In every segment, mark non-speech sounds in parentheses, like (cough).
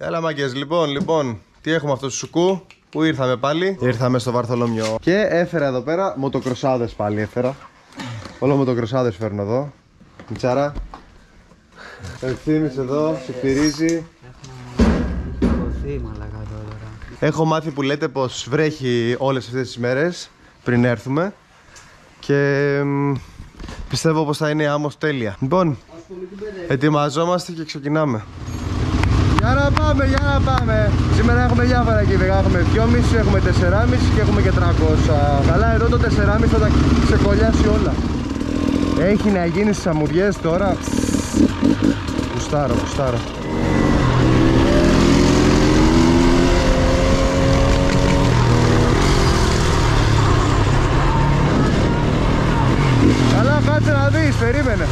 Έλα μαγκές, λοιπόν, λοιπόν, τι έχουμε αυτό στο σουκού, πού ήρθαμε πάλι, ήρθαμε στο Βαρθολομιό και έφερα εδώ πέρα μοτοκροσάδες πάλι έφερα, όλο μοτοκροσάδες φέρνω εδώ, Μιτσάρα, Ευθύμης εδώ, συμπηρίζει, Σηκωθεί μαλακά τώρα. Έχω μάθει που λέτε πως βρέχει όλες αυτές τις μέρες πριν έρθουμε και μ, πιστεύω πως θα είναι άμμος τέλεια. Λοιπόν, ετοιμαζόμαστε και ξεκινάμε. Για να πάμε, για να πάμε. Σήμερα έχουμε διάφορα κύβερα. Έχουμε 2,5, έχουμε 4,5 και έχουμε και 300. Καλά, εδώ το 4,5 θα τα ξεκολλιάσει όλα. Έχει να γίνει στις αμμουριές τώρα. Γουστάρω, γουστάρω. Καλά, κάτσε να δεις, περίμενε.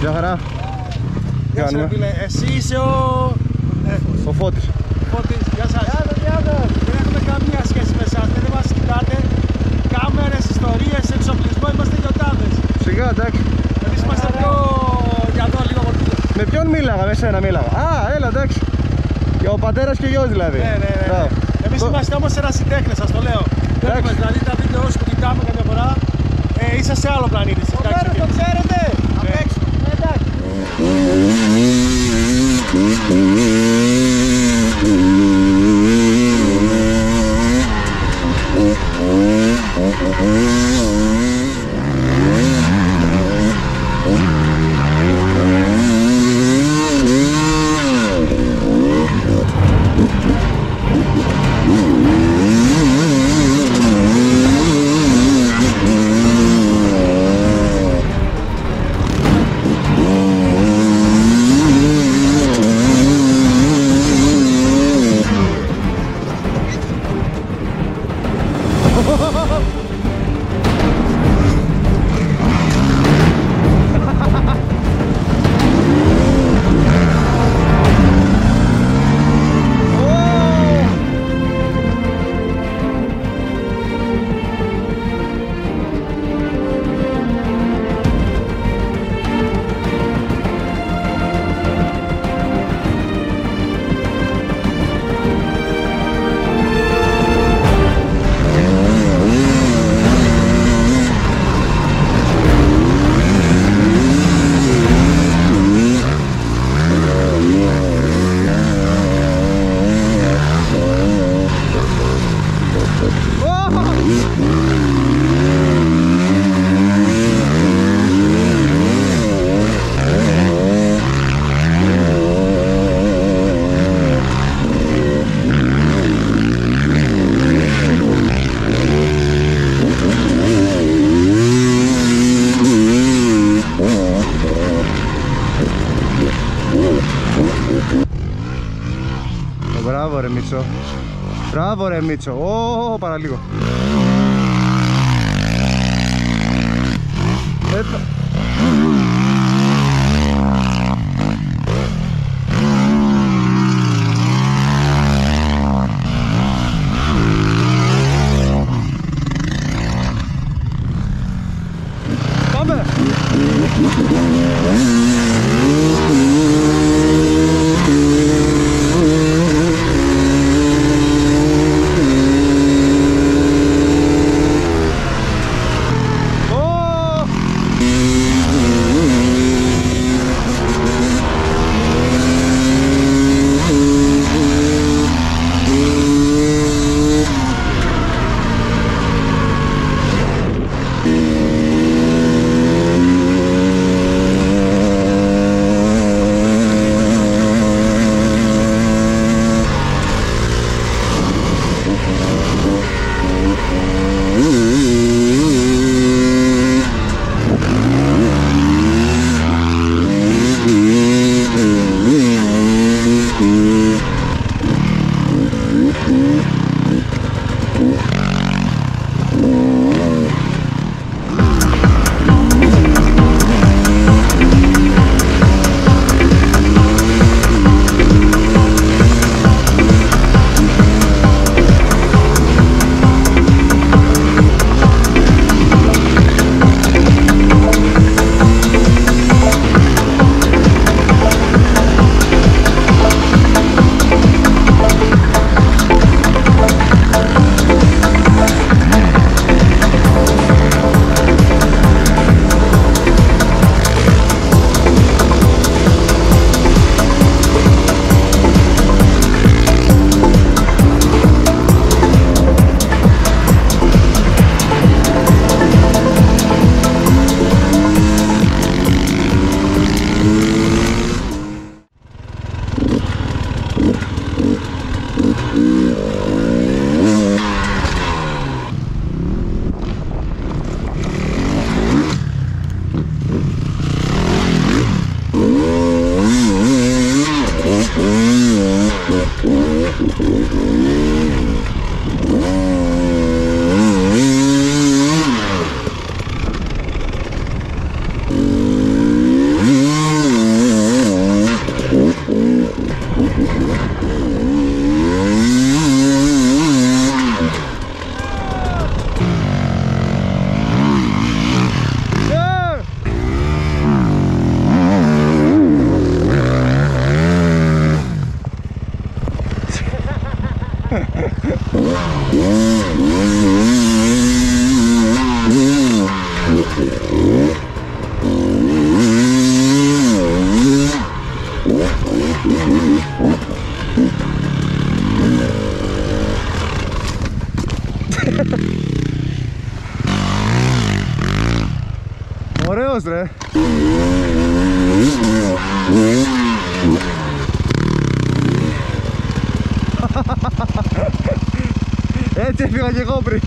Γεια χαρά. Τι κάνουμε. Εσύ είσαι ο Ο Φώτης. Φώτης, γεια σας. Δεν έχουμε καμία σχέση με εσάς, δεν μας κοιτάτε. Κάμερες, ιστορίες, εξοπλισμό, είμαστε γιοτάδες. Σιγά, εντάξει. Εμείς είμαστε πιο για εδώ λίγο μορφή. Με ποιον μίλαγα, με σένα μίλαγα. Α, έλα, εντάξει. Και ο πατέρας και γιος δηλαδή. Ναι, ναι, ναι. Μπράβο. Εμείς Το- είμαστε όμως ένας συντέχνες, σας το λέω. Βλέπουμε, δηλαδή τα βίντεο που κοιτάμε καμιά φορά, ε, είσαι σε άλλο πλανήτη. Το το ξέρετε. Mm-hmm. Ρε Μίτσο. Ω, παραλίγο. Ε, Ωραίος ρε (laughs) Έτσι έφυγα και εγώ πριν.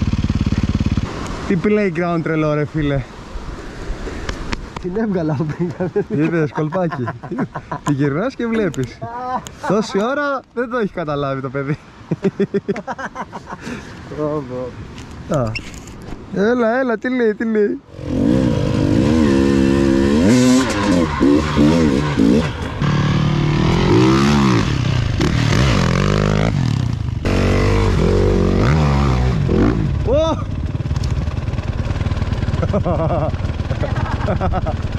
Τι playground τρελό ρε φίλε. Την έβγαλα από πριν. Είδες κολπάκι. Την γυρνάς και βλέπεις. Τόση ώρα δεν το έχεις καταλάβει το παιδί. Α. Έλα έλα τι λέει τι λέει Ha ha ha ha.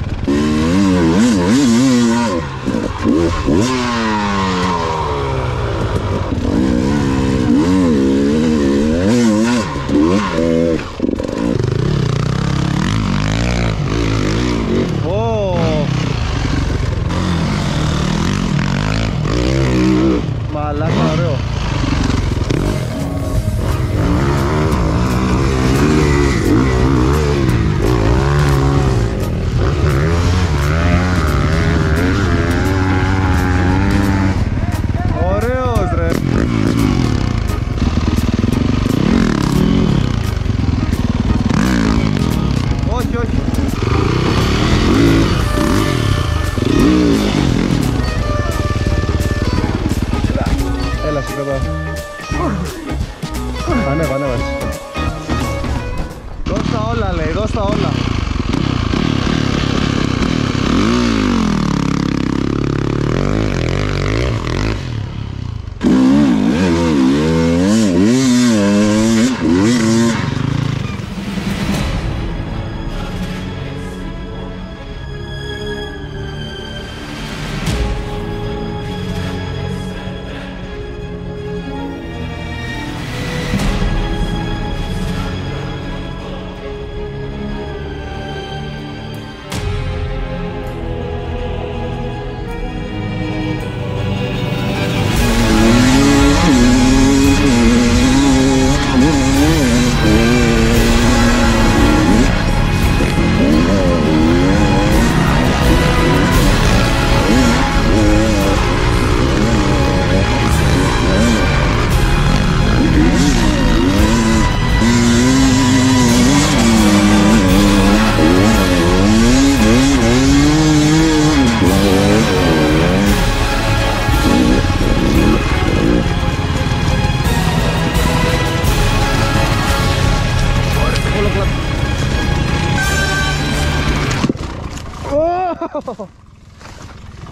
Έλα, σε κρατάω. Ανέβα, ανέβα. εσύ. Δώσ' τα όλα, λέει, δώσ'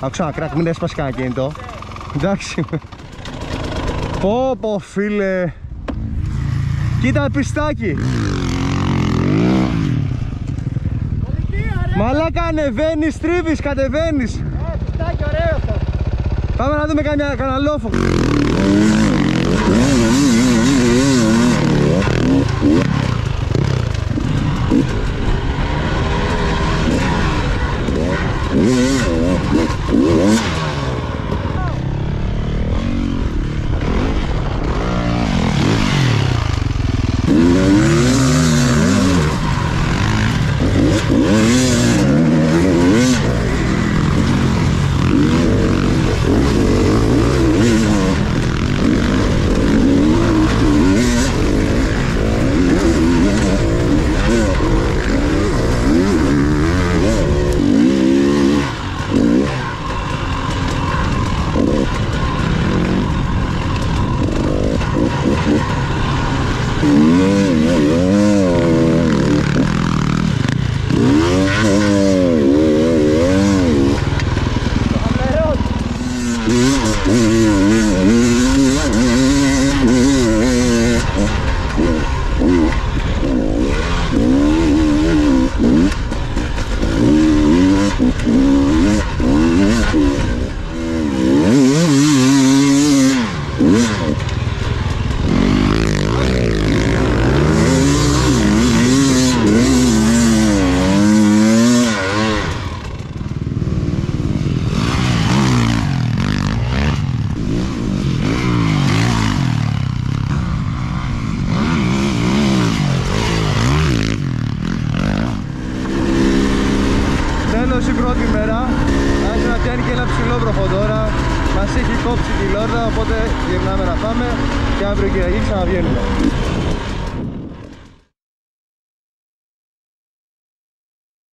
Άκουσα ένα κράκ, μην έσπασε κανένα κινητό. Εντάξει. Πω πω φίλε. Κοίτα πιστάκι. Μαλάκα ανεβαίνεις, τρίβεις, κατεβαίνεις. Πιστάκι ωραίο αυτό. Πάμε να δούμε κανένα, κανένα